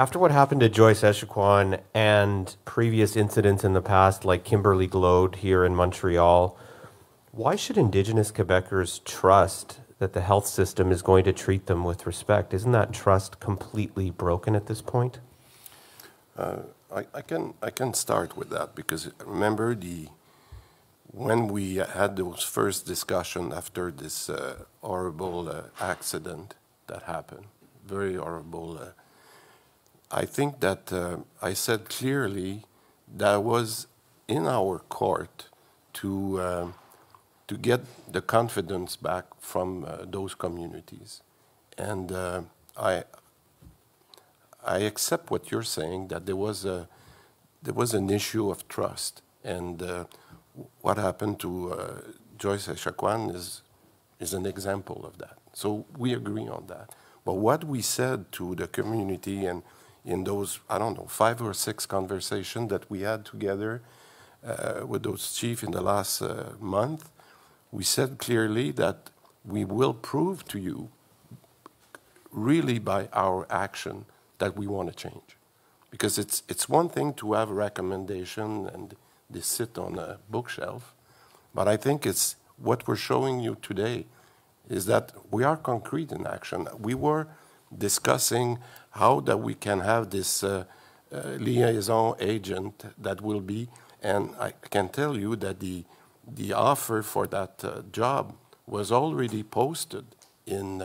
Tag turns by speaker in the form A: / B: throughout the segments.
A: After what happened to Joyce Echaquan and previous incidents in the past, like Kimberly Glode here in Montreal, why should Indigenous Quebecers trust that the health system is going to treat them with respect? Isn't that trust completely broken at this point?
B: Uh, I, I, can I can start with that because remember the when we had those first discussion after this uh, horrible uh, accident that happened, very horrible. Uh, I think that uh, I said clearly that was in our court to um, to get the confidence back from uh, those communities, and uh, I I accept what you're saying that there was a there was an issue of trust and what happened to uh, Joyce Echaquan is, is an example of that. So we agree on that. But what we said to the community and in those, I don't know, five or six conversations that we had together uh, with those chiefs in the last uh, month, we said clearly that we will prove to you, really by our action, that we want to change. Because it's, it's one thing to have a recommendation and they sit on a bookshelf. But I think it's what we're showing you today is that we are concrete in action. We were discussing how that we can have this uh, uh, liaison agent that will be, and I can tell you that the the offer for that uh, job was already posted in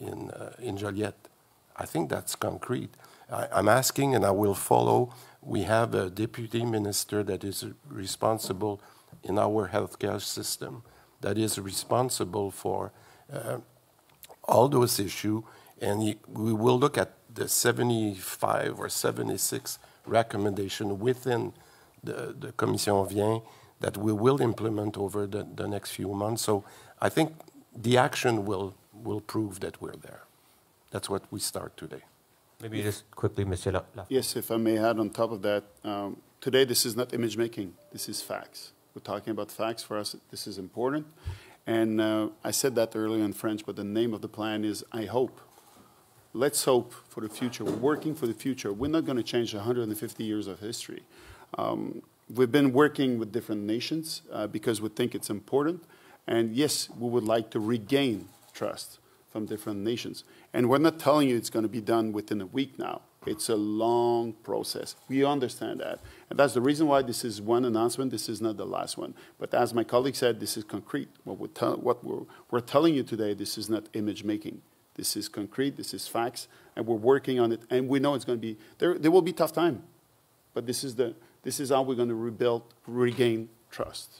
B: in in Joliette. I think that's concrete. I, I'm asking, and I will follow we have a deputy minister that is responsible in our healthcare system that is responsible for uh, all those issues, and we will look at the 75 or 76 recommendation within the, the Commission Viens that we will implement over the, the next few months. So I think the action will, will prove that we're there. That's what we start today.
A: Maybe just quickly, Monsieur La.
C: Yes, if I may add on top of that, um, today this is not image making, this is facts. We're talking about facts for us, this is important. And uh, I said that earlier in French, but the name of the plan is I hope. Let's hope for the future. We're working for the future. We're not going to change 150 years of history. Um, we've been working with different nations uh, because we think it's important. And yes, we would like to regain trust from different nations. And we're not telling you it's going to be done within a week now. It's a long process. We understand that. And that's the reason why this is one announcement. This is not the last one. But as my colleague said, this is concrete. What, we're, what we're, we're telling you today, this is not image making. This is concrete. This is facts. And we're working on it. And we know it's going to be, there, there will be tough time. But this is, the, this is how we're going to rebuild, regain trust.